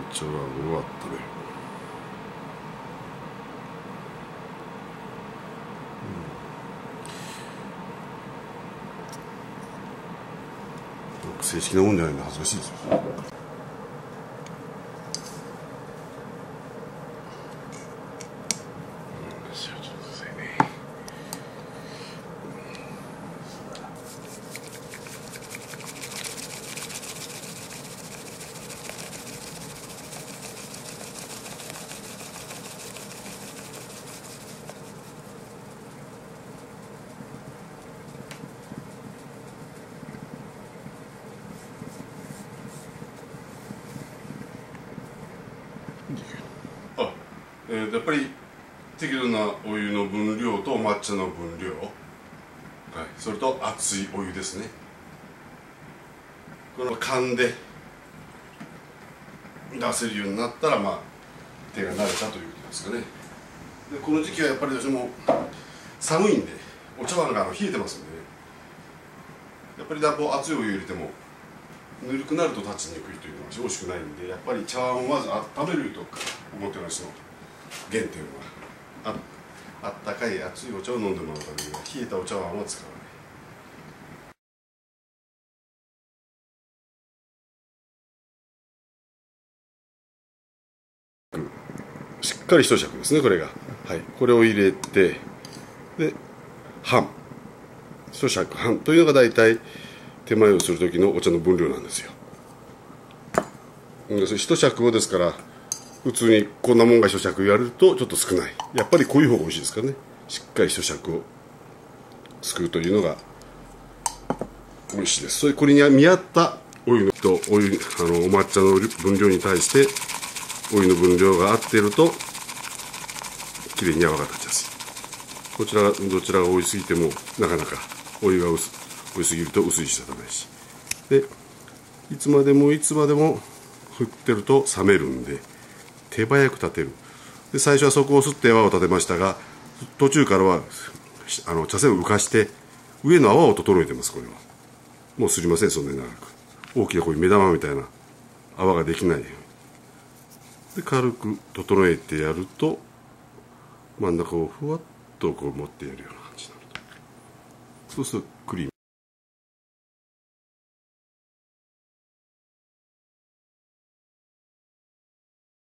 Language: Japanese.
っちはうわったね。うん正式なもんじゃないんで恥ずかしいですよあ、えー、やっぱり適度なお湯の分量と抹茶の分量、はい、それと熱いお湯ですね。この勘で出せるようになったらまあ手が慣れたということですかね。でこの時期はやっぱりどうしても寒いんでお茶碗があの冷えてますんでね。やっぱりだこ熱いお湯入れてもぬるくなると立ちにくいというのは美味しくないんでやっぱり茶碗をまず温めるとかおもてなしの原点は。ああったかい熱いお茶を飲んでもらうためには冷えたお茶碗は使わない。しっかり一尺ですねこれが。はい。これを入れてで半。一尺半というのが大体手前をする時のお茶の分量なんですよ。一尺をですから普通にこんなもんが一尺やるとちょっと少ない。やっぱりこういう方が美味しいですからね。しっかり一尺をすくうというのが美味しいです。それこれに見合ったお湯とお湯あのお抹茶の分量に対してお湯の分量が合っているときれいに泡が立ちやす。こちらどちらが多いすぎてもなかなかお湯が薄多すぎると薄いし立たないし。でいつまでもいつまでも振ってると冷めるんで手早く立てる。で最初はそこを吸って泡を立てましたが途中からはあの茶筅を浮かして上の泡を整えてますこれは。もうすりませんそんなに長く。大きなこういう目玉みたいな泡ができない。ようにで軽く整えてやると真ん中をふわっとこう持ってやるような感じになると。そうするとクリーミー